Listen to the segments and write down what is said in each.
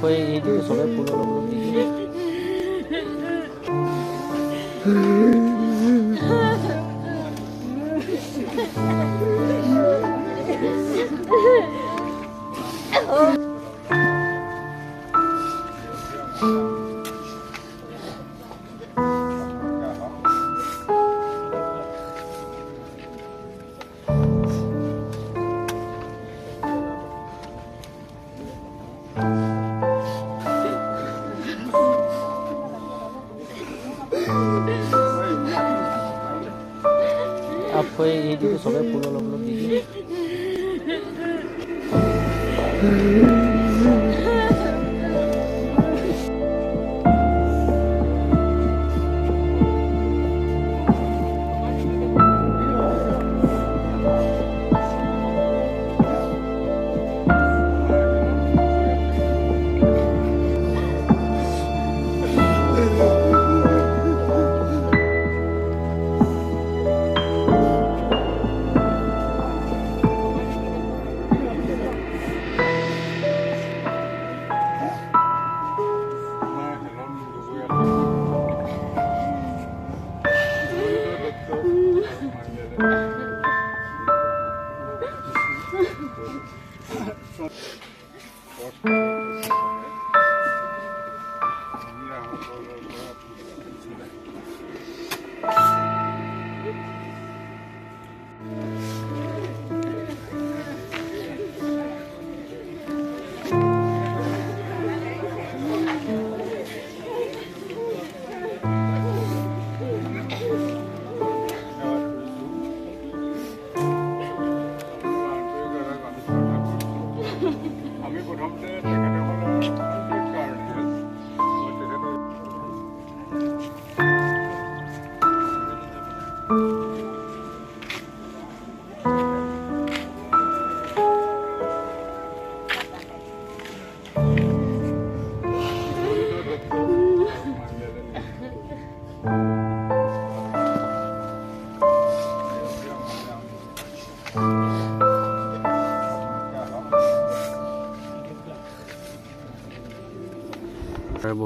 所以，一定所谓普通的农民。ये जो सब फूल लोग दीजिए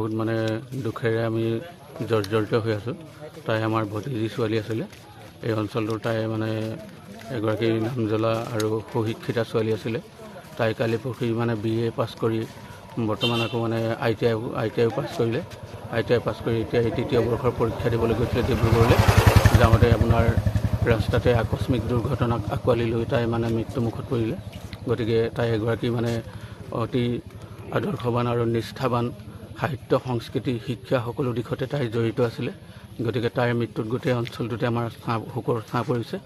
বহুত মানে দুখেৰে আমি জৰ্জৰিত হৈ আছোঁ। তাই আমাৰ ভতিজী ছোৱালী আছিলে। এই অঞ্চলটোৰ তাই মানে এগৰাকী নামজ্বলা আৰু সুশিক্ষিতা ছোৱালী আছিলে। তাই কালি পৰহি মানে বি এ পাছ কৰি বৰ্তমান আকৌ মানে I T I I T I pass কৰিলে। আই টি আই পাছ কৰি এতিয়া এই তৃতীয় বৰ্ষৰ পৰীক্ষা দিবলৈ গৈছিলে ডিব্ৰুগড়লৈ। যাওঁতে আপোনাৰ ৰাস্তাতে আকস্মিক দুৰ্ঘটনাক আঁকোৱালি লৈ তাই মানে মৃত্যুমুখত পৰিলে। গতিকে তাই এগৰাকী মানে অতি আদৰ্শৱান আৰু নিষ্ঠাৱান সাহিত্য সংস্কৃতি শিক্ষা সকলো দিশতে তাই জড়িত আছিলে। গতিকে তাইৰ মৃত্যুত গোটেই অঞ্চলটোতে আমাৰ ছাঁ শোকৰ ছাঁ পৰিছে।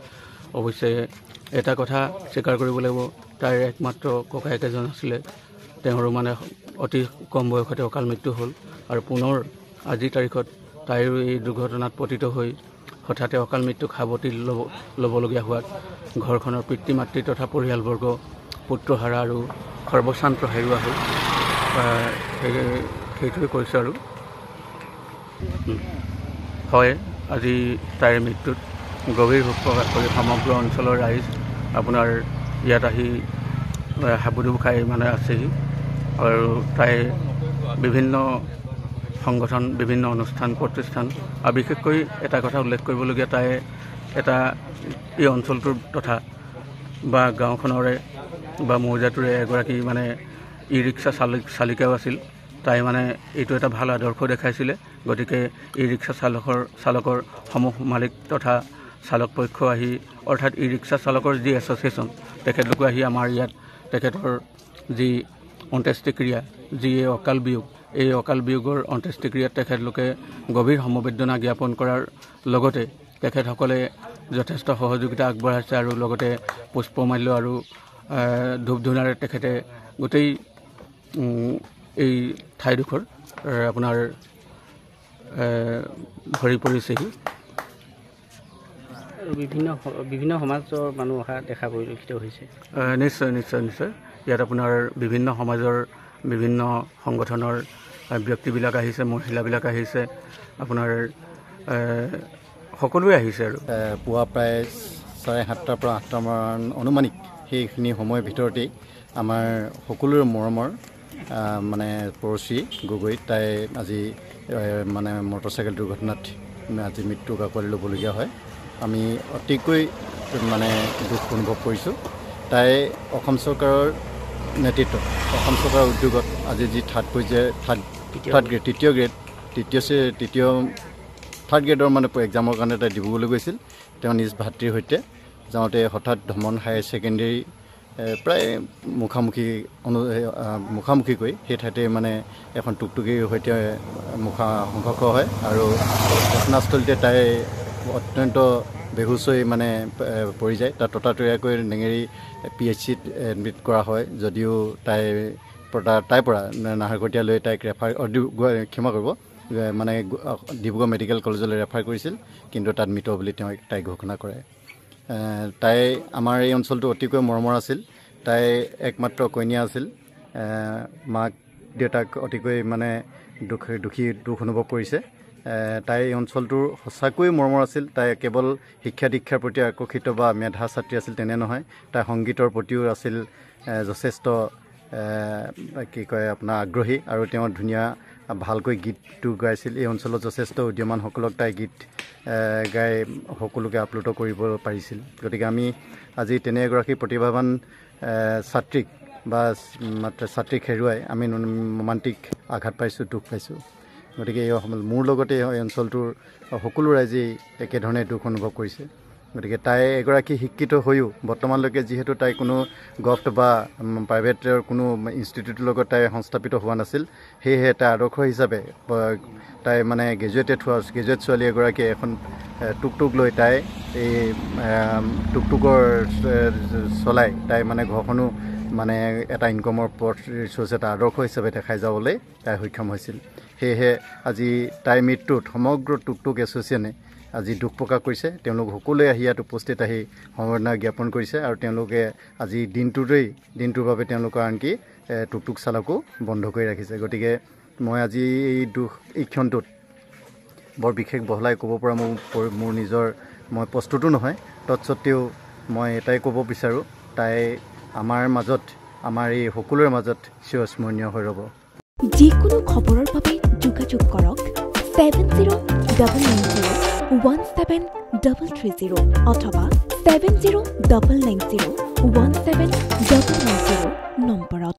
অৱশ্যে এটা কথা স্বীকাৰ কৰিব লাগিব তাইৰ একমাত্ৰ ককায়েক এজন আছিলে। তেওঁৰো মানে অতি কম বয়সতে অকাল মৃত্যু হ'ল আৰু পুনৰ আজিৰ তাৰিখত তাইৰো এই দুৰ্ঘটনাত পতিত হৈ হঠাতে অকাল মৃত্যুক সাৱটি ল'ব ল'বলগীয়া হোৱাত ঘৰখনৰ পিতৃ মাতৃ তথা পৰিয়ালবৰ্গ পুত্ৰহাৰা আৰু সৰ্বশান্ত হেৰুৱা হ'ল। সেইটোৱে কৈছোঁ আৰু। হয় আজি তাইৰ মৃত্যুত গভীৰ শোক প্ৰকাশ কৰি সমগ্ৰ অঞ্চলৰ ৰাইজ আপোনাৰ ইয়াত আহি হাবুডুব খাই মানে আছেহি আৰু তাই বিভিন্ন সংগঠন বিভিন্ন অনুষ্ঠান প্ৰতিষ্ঠান আৰু বিশেষকৈ এটা কথা উল্লেখ কৰিবলগীয়া তাই এটা এই অঞ্চলটোৰ তথা বা গাঁওখনৰে বা মৌজাটোৰে এগৰাকী মানে ই ৰিক্সা চালক চালিকাও আছিল তাই মানে এইটো এটা ভাল আদৰ্শ দেখাইছিলে। গতিকে ই ৰিক্সা চালকৰ চালকৰ সমূহ মালিক তথা চালক পক্ষ আহি অৰ্থাৎ ই ৰিক্সা চালকৰ যি এছ'চিয়েশ্যন তেখেতলোকে আহি আমাৰ ইয়াত তেখেতৰ যি অন্ত্যেষ্টিক্ৰিয়া যি এই অকাল বিয়োগ এই অকাল বিয়োগৰ অন্ত্যেষ্টিক্ৰিয়াত তেখেতলোকে গভীৰ সমবেদনা জ্ঞাপন কৰাৰ লগতে তেখেতসকলে যথেষ্ট সহযোগিতা আগবঢ়াইছে আৰু লগতে পুষ্পমাল্য আৰু ধূপ ধূনাৰে তেখেতে গোটেই এই ঠাইডোখৰ আপোনাৰ ভৰি পৰিছেহি। বিভিন্ন বিভিন্ন সমাজৰ মানুহ অহা দেখা পৰিলক্ষিত হৈছে। নিশ্চয় নিশ্চয় নিশ্চয়। ইয়াত আপোনাৰ বিভিন্ন সমাজৰ বিভিন্ন সংগঠনৰ ব্যক্তিবিলাক আহিছে মহিলাবিলাক আহিছে আপোনাৰ সকলোৱে আহিছে আৰু। পুৱা প্ৰায় চাৰে সাতটাৰ পৰা আঠটামান অনুমানিক সেইখিনি সময়ৰ ভিতৰতেই আমাৰ সকলোৰে মৰমৰ মানে পৰশী গগৈ তাই আজি মানে মটৰচাইকেল দুৰ্ঘটনাত আজি মৃত্যু কাকলি ল'বলগীয়া হয়। আমি অতিকৈ মানে দুখ অনুভৱ কৰিছোঁ। তাই অসম চৰকাৰৰ নেতৃত্বত অসম চৰকাৰৰ উদ্যোগত আজি যি থাৰ্ড পৰ্যায়ৰ থাৰ্ড থাৰ্ড গ্ৰেড তৃতীয় গ্ৰেড তৃতীয় তৃতীয় থাৰ্ড গ্ৰেডৰ মানে এক্সামৰ কাৰণে তাই ডিব্ৰুগড়লৈ গৈছিল। তেওঁ নিজ ভাতৃৰ সৈতে যাওঁতে হঠাৎ ধমন হায়াৰ ছেকেণ্ডেৰী প্ৰায় মুখামুখি অনু মুখামুখিকৈ সেই ঠাইতে মানে এখন টুকটুকিৰ সৈতে মুখা সংঘৰ্ষ হয় আৰু ঘটনাস্থলীতে তাই অত্যন্ত বেহুচ হৈ মানে পৰি যায়। তাত ততাতৈয়াকৈ নেঙেৰি পি এইচ চিত এডমিট কৰা হয় যদিও তাই তাইৰ পৰা নাহৰকটীয়ালৈ তাইক ৰেফাৰ ক্ষমা কৰিব। মানে ডিব্ৰুগড় মেডিকেল কলেজলৈ ৰেফাৰ কৰিছিল কিন্তু তাত মৃত বুলি তেওঁ তাইক ঘোষণা কৰে। তাই আমাৰ এই অঞ্চলটো অতিকৈ মৰমৰ আছিল। তাই একমাত্ৰ কন্যা আছিল। মাক দেউতাক অতিকৈ মানে দুখ দুখী দুখ অনুভৱ কৰিছে। তাই এই অঞ্চলটোৰ সঁচাকৈ মৰমৰ আছিল। তাই কেৱল শিক্ষা দীক্ষাৰ প্ৰতি আকৰ্ষিত বা মেধা ছাত্ৰী আছিল তেনে নহয় তাই সংগীতৰ প্ৰতিও আছিল যথেষ্ট কি কয় আপোনাৰ আগ্ৰহী আৰু তেওঁ ধুনীয়া ভালকৈ গীতটো গাইছিল। এই অঞ্চলত যথেষ্ট উদীয়মানসকলক তাই গীত গাই সকলোকে আপ্লুত কৰিব পাৰিছিল। গতিকে আমি আজি তেনে এগৰাকী প্ৰতিভাৱান ছাত্ৰীক বা মাত্ৰ ছাত্ৰীক হেৰুৱাই আমি মৰ্মান্তিক আঘাত পাইছোঁ দুখ পাইছোঁ। গতিকে এই মোৰ লগতে এই অঞ্চলটোৰ সকলো ৰাইজেই একেধৰণে দুখ অনুভৱ কৰিছে। গতিকে তাই এগৰাকী শিক্ষিত হৈও বৰ্তমানলৈকে যিহেতু তাই কোনো গভট বা প্ৰাইভেটৰ কোনো ইনষ্টিটিউটৰ লগত তাই সংস্থাপিত হোৱা নাছিল সেয়েহে তাই আদৰ্শ হিচাপে তাই মানে গ্ৰেজুৱেটেড হোৱা গ্ৰেজুৱেট ছোৱালী এগৰাকীয়ে এখন টুকটুক লৈ তাই এই টুকটুকৰ চলাই তাই মানে ঘৰখনো মানে এটা ইনকমৰ পথ ৰিচ'ৰ্চ এটা আদৰ্শ হিচাপে দেখাই যাবলৈ তাই সক্ষম হৈছিল। সেয়েহে আজি তাইৰ মৃত্যুত সমগ্ৰ টুকটুক এছ'চিয়েশ্যনে আজি দুখ প্ৰকাশ কৰিছে। তেওঁলোক সকলোৱে আহি ইয়াত উপস্থিত আহি সমবেদনা জ্ঞাপন কৰিছে আৰু তেওঁলোকে আজি দিনটোতেই দিনটোৰ বাবে তেওঁলোকৰ আনকি টুকটুক চালকো বন্ধ কৰি ৰাখিছে। গতিকে মই আজি এই দুখ এই ক্ষণটোত বৰ বিশেষ বহলাই ক'ব পৰা মোৰ মোৰ নিজৰ মই প্ৰস্তুতো নহয় তৎসত্বেও মই এটাই ক'ব বিচাৰোঁ তাই আমাৰ মাজত আমাৰ এই সকলোৰে মাজত চিৰস্মৰণীয় হৈ ৰ'ব। যিকোনো খবৰৰ বাবে যোগাযোগ কৰক seven zero' double nine zero' one seven double three zero' অথবা seven zero' double nine zero' one seven double nine zero' নম্বৰত।